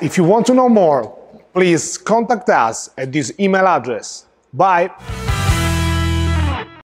If you want to know more, please contact us at this email address. Bye!